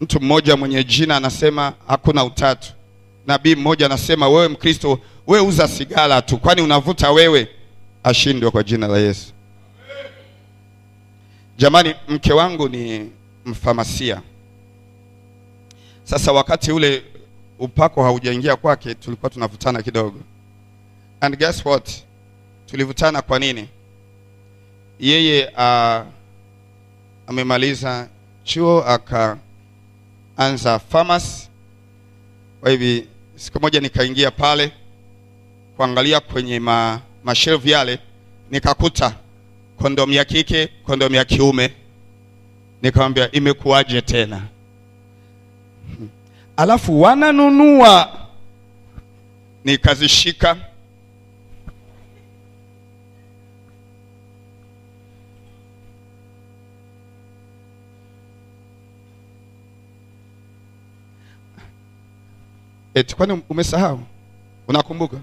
mtu mmoja mwenye jina anasema hakuna utatu. Nabii mmoja anasema wewe Mkristo, wewe uza sigara tu, kwani unavuta wewe? Ashindwe kwa jina la Yesu. Jamani, mke wangu ni mfamasia. Sasa wakati ule upako haujaingia kwake, tulikuwa tunavutana kidogo, and guess what, tulivutana kwa nini? Yeye uh, amemaliza chuo akaanza Farmers. Kwa hivi siku moja nikaingia pale kuangalia kwenye ma, mashelfu yale, nikakuta kondomu ya kike, kondomu ya kiume. Nikamwambia imekuwaje tena? Alafu wananunua, nikazishika Eti kwani umesahau? Unakumbuka?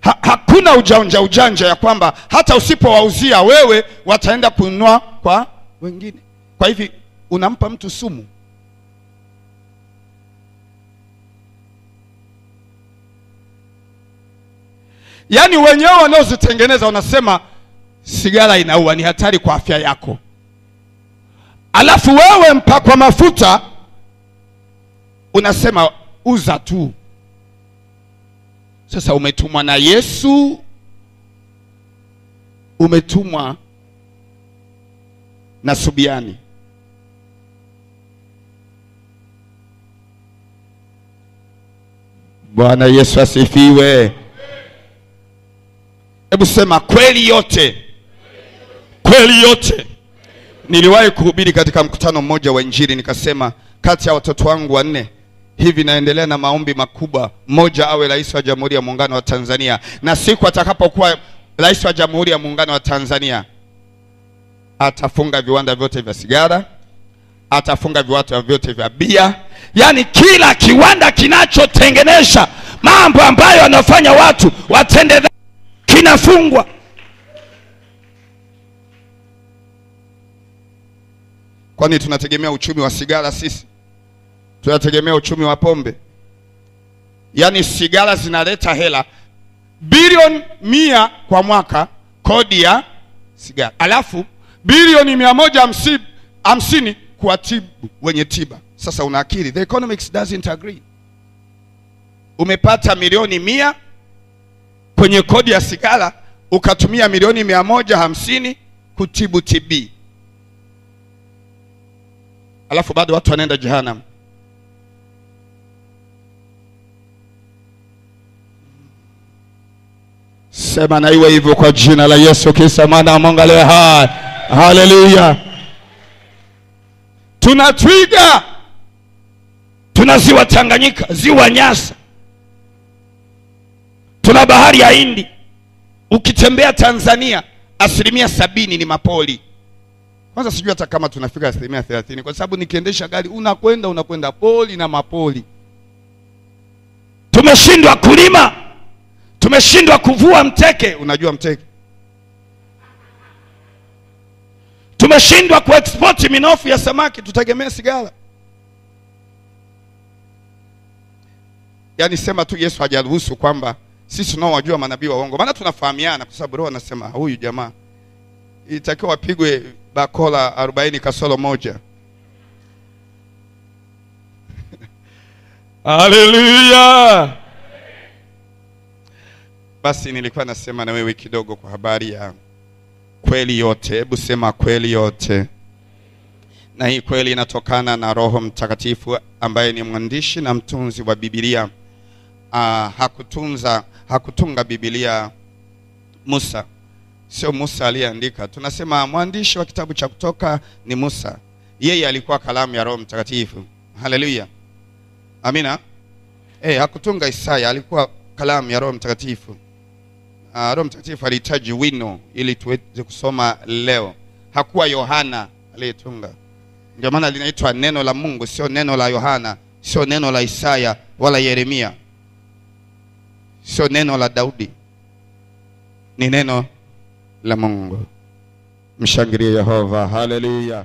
Ha, hakuna ujanja ujanja ya kwamba hata usipowauzia wewe wataenda kununua kwa wengine. Kwa hivi unampa mtu sumu. Yaani wenyewe wanaozitengeneza wanasema sigara inaua, ni hatari kwa afya yako. Alafu wewe mpakwa mafuta unasema uza tu. Sasa umetumwa na Yesu, umetumwa na Subiani. Bwana Yesu asifiwe. Hebu sema kweli yote, kweli yote. Niliwahi kuhubiri katika mkutano mmoja wa Injili, nikasema kati ya watoto wangu wanne hivi naendelea na maombi makubwa, mmoja awe rais wa Jamhuri ya Muungano wa Tanzania, na siku atakapokuwa rais wa Jamhuri ya Muungano wa Tanzania atafunga viwanda vyote vya sigara, atafunga viwanda vyote vya bia, yaani kila kiwanda kinachotengenesha mambo ambayo anafanya watu watende kinafungwa. Kwani tunategemea uchumi wa sigara sisi? Tunategemea uchumi wa pombe? Yaani sigara zinaleta hela bilioni mia kwa mwaka, kodi ya sigara, alafu bilioni mia moja hamsini kuwatibu wenye tiba. Sasa una akili, the economics doesn't agree. Umepata milioni mia kwenye kodi ya sigara, ukatumia milioni mia moja hamsini kutibu TB, alafu bado watu wanaenda jehanam Sema na iwe hivyo kwa jina la Yesu Kristo maana Mungu hai. Haleluya. Tuna twiga, tuna ziwa Tanganyika, ziwa Nyasa, tuna bahari ya Hindi. Ukitembea Tanzania, asilimia sabini ni mapoli. Kwanza sijui hata kama tunafika asilimia thelathini, kwa sababu nikiendesha gari unakwenda unakwenda poli na mapoli. Tumeshindwa kulima tumeshindwa kuvua mteke. Unajua mteke? Tumeshindwa kuexport minofu ya samaki, tutegemee sigara. Yaani sema tu Yesu hajaruhusu kwamba sisi tunaowajua manabii wa uongo, maana tunafahamiana, kwa sababu Roho anasema huyu jamaa itakiwa wapigwe bakola arobaini kasoro moja. Haleluya! Basi nilikuwa nasema na wewe kidogo kwa habari ya kweli yote. Hebu sema kweli yote, na hii kweli inatokana na Roho Mtakatifu ambaye ni mwandishi na mtunzi wa Biblia. Aa, hakutunza hakutunga Biblia Musa, sio Musa aliyeandika. Tunasema mwandishi wa kitabu cha Kutoka ni Musa, yeye alikuwa kalamu ya Roho Mtakatifu. Haleluya, amina. Eh, hakutunga Isaya, alikuwa kalamu ya Roho Mtakatifu. Uh, Roho Mtakatifu alihitaji wino ili tuweze kusoma leo. Hakuwa Yohana aliyetunga, ndio maana linaitwa neno la Mungu, sio neno la Yohana, sio neno la Isaya wala Yeremia, sio neno la Daudi, ni neno la Mungu. Mshangilie Yehova. Haleluya.